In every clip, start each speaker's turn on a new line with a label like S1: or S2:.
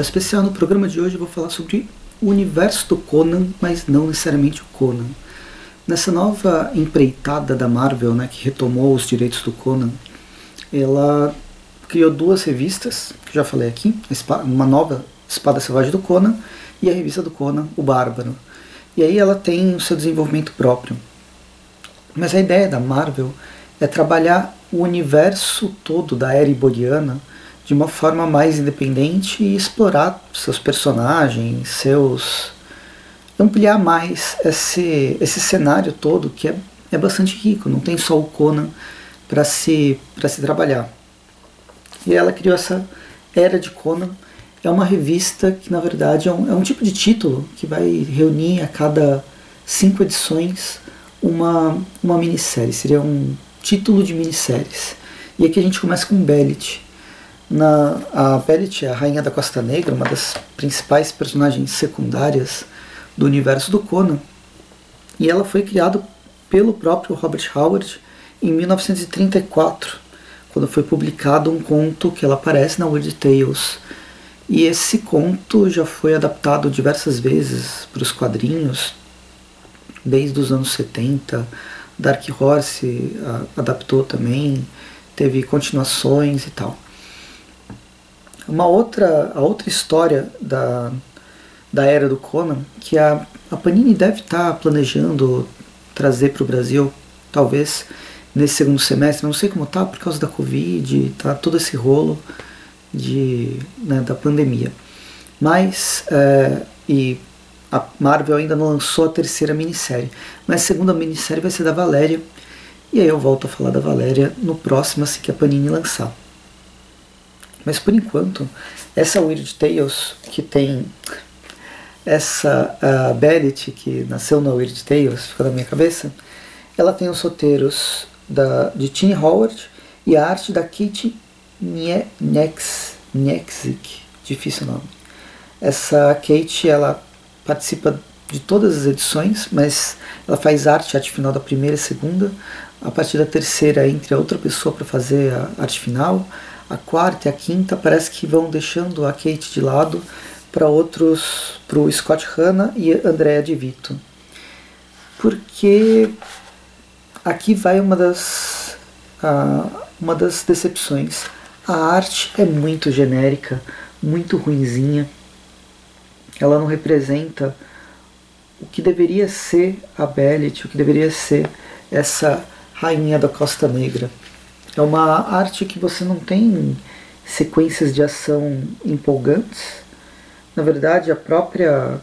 S1: Especial no programa de hoje eu vou falar sobre o universo do Conan, mas não necessariamente o Conan. Nessa nova empreitada da Marvel, né, que retomou os direitos do Conan, ela criou duas revistas, que já falei aqui, uma nova Espada Selvagem do Conan e a revista do Conan, O Bárbaro. E aí ela tem o seu desenvolvimento próprio. Mas a ideia da Marvel é trabalhar o universo todo da era iboriana de uma forma mais independente e explorar seus personagens, seus ampliar mais esse, esse cenário todo que é, é bastante rico, não tem só o Conan para se, se trabalhar. E ela criou essa Era de Conan, é uma revista que na verdade é um, é um tipo de título que vai reunir a cada cinco edições uma, uma minissérie, seria um título de minisséries. E aqui a gente começa com Bellet. Na, a é a rainha da Costa Negra, uma das principais personagens secundárias do universo do Conan. E ela foi criada pelo próprio Robert Howard em 1934, quando foi publicado um conto que ela aparece na Weird Tales. E esse conto já foi adaptado diversas vezes para os quadrinhos, desde os anos 70. Dark Horse adaptou também, teve continuações e tal. Uma outra, a outra história da, da era do Conan, que a, a Panini deve estar tá planejando trazer para o Brasil, talvez nesse segundo semestre, não sei como tá por causa da Covid, tá todo esse rolo de, né, da pandemia. Mas, é, e a Marvel ainda não lançou a terceira minissérie, mas a segunda minissérie vai ser da Valéria, e aí eu volto a falar da Valéria no próximo, assim que a Panini lançar. Mas por enquanto, essa Weird Tales, que tem essa Bellet, que nasceu na Weird Tales, ficou na minha cabeça, ela tem os roteiros da, de Tini Howard e a arte da Kate Niexik, difícil nome. Essa Kate, ela participa de todas as edições, mas ela faz arte, arte final da primeira e segunda. A partir da terceira entra outra pessoa para fazer a arte final. A quarta e a quinta parece que vão deixando a Kate de lado para outros, para o Scott Hanna e Andrea de Vito. Porque aqui vai uma das, uh, uma das decepções. A arte é muito genérica, muito ruinzinha ela não representa o que deveria ser a Bellet, o que deveria ser essa rainha da Costa Negra. É uma arte que você não tem sequências de ação empolgantes. Na verdade, a própria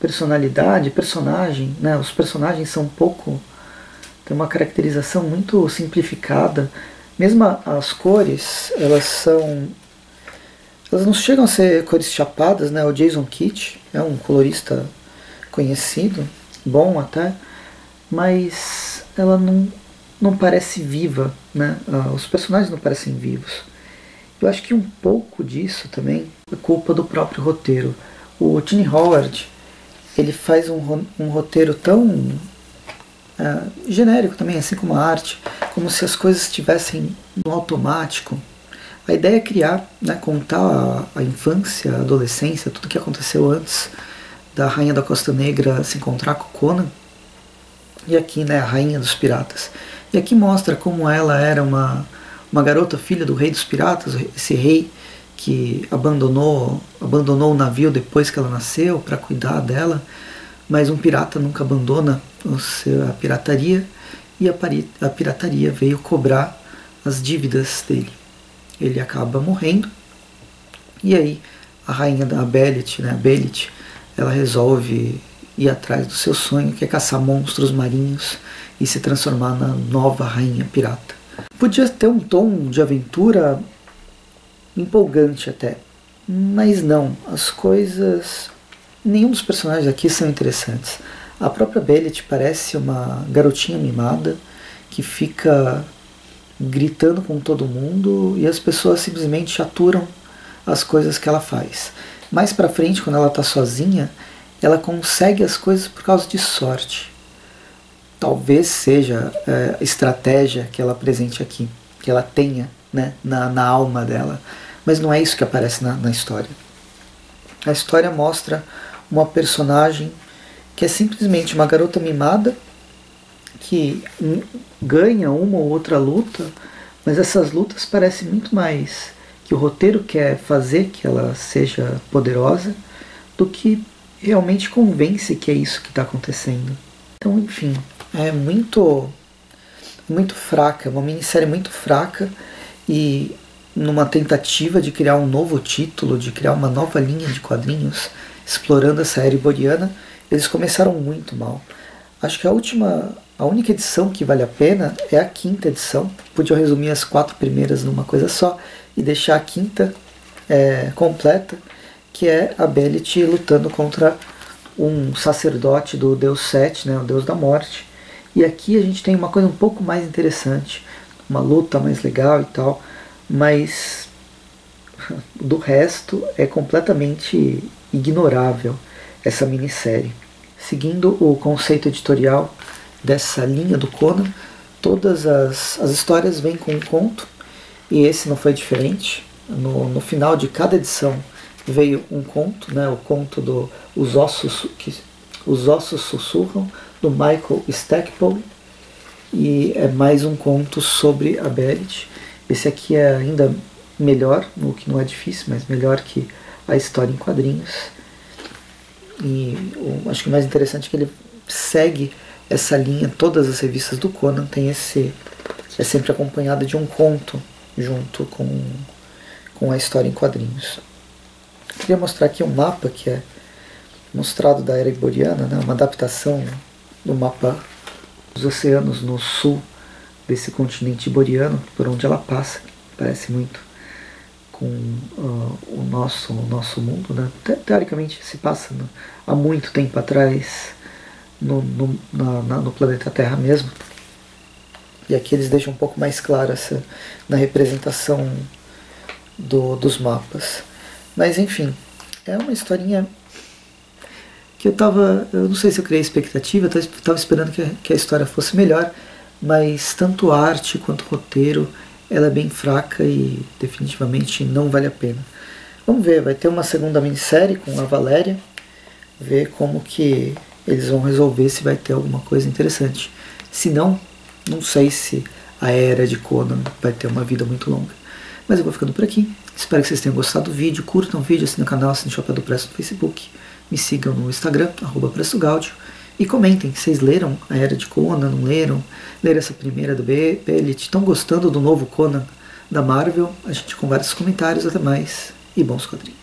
S1: personalidade, personagem, né, os personagens são um pouco tem uma caracterização muito simplificada. Mesmo as cores, elas são elas não chegam a ser cores chapadas, né? O Jason Kidd é um colorista conhecido, bom até, mas ela não, não parece viva, né? Uh, os personagens não parecem vivos. Eu acho que um pouco disso também é culpa do próprio roteiro. O Tiny Howard ele faz um, um roteiro tão uh, genérico também, assim como a arte, como se as coisas estivessem no automático a ideia é criar, né, contar a, a infância, a adolescência, tudo que aconteceu antes da Rainha da Costa Negra se encontrar com Conan. E aqui, né, a Rainha dos Piratas. E aqui mostra como ela era uma, uma garota filha do Rei dos Piratas, esse rei que abandonou, abandonou o navio depois que ela nasceu para cuidar dela, mas um pirata nunca abandona a pirataria e a, a pirataria veio cobrar as dívidas dele ele acaba morrendo. E aí a rainha da Belit, né, Belit, ela resolve ir atrás do seu sonho, que é caçar monstros marinhos e se transformar na nova rainha pirata. Podia ter um tom de aventura empolgante até, mas não, as coisas. Nenhum dos personagens aqui são interessantes. A própria Belit parece uma garotinha mimada que fica gritando com todo mundo e as pessoas simplesmente aturam as coisas que ela faz. Mais para frente, quando ela está sozinha, ela consegue as coisas por causa de sorte. Talvez seja é, estratégia que ela apresente aqui, que ela tenha né, na, na alma dela, mas não é isso que aparece na, na história. A história mostra uma personagem que é simplesmente uma garota mimada que ganha uma ou outra luta, mas essas lutas parecem muito mais que o roteiro quer fazer que ela seja poderosa do que realmente convence que é isso que está acontecendo. Então, enfim, é muito muito fraca, uma minissérie muito fraca e numa tentativa de criar um novo título, de criar uma nova linha de quadrinhos explorando essa era iboriana, eles começaram muito mal. Acho que a última, a única edição que vale a pena é a quinta edição. Podia resumir as quatro primeiras numa coisa só e deixar a quinta é, completa, que é a Belit lutando contra um sacerdote do deus Set, né, o deus da morte. E aqui a gente tem uma coisa um pouco mais interessante, uma luta mais legal e tal, mas do resto é completamente ignorável essa minissérie. Seguindo o conceito editorial dessa linha do Conan, todas as, as histórias vêm com um conto, e esse não foi diferente. No, no final de cada edição veio um conto, né, o conto do Os Ossos, que, Os Ossos Sussurram, do Michael Stackpole, e é mais um conto sobre a Berit. Esse aqui é ainda melhor, o que não é difícil, mas melhor que a história em quadrinhos. E acho que o mais interessante é que ele segue essa linha, todas as revistas do Conan tem esse é sempre acompanhada de um conto junto com, com a história em quadrinhos. Queria mostrar aqui um mapa que é mostrado da era iboriana, né, uma adaptação do mapa dos oceanos no sul desse continente iboriano, por onde ela passa, parece muito com uh, o, nosso, o nosso mundo. Né? Te teoricamente se passa no, há muito tempo atrás no, no, na, na, no planeta Terra mesmo. E aqui eles deixam um pouco mais claro essa, na representação do, dos mapas. Mas enfim, é uma historinha que eu tava. Eu não sei se eu criei expectativa, eu tava esperando que a, que a história fosse melhor, mas tanto arte quanto roteiro ela é bem fraca e definitivamente não vale a pena. Vamos ver, vai ter uma segunda minissérie com a Valéria, ver como que eles vão resolver se vai ter alguma coisa interessante. Se não, não sei se a era de Conan vai ter uma vida muito longa. Mas eu vou ficando por aqui. Espero que vocês tenham gostado do vídeo. Curtam o vídeo, assinem o canal, assinem o Chapéu do Preço no Facebook. Me sigam no Instagram, arroba Preço Gáudio. E comentem, vocês leram a Era de Conan, não leram? Leram essa primeira do Bellet? Estão gostando do novo Conan da Marvel? A gente conversa nos comentários, até mais e bons quadrinhos.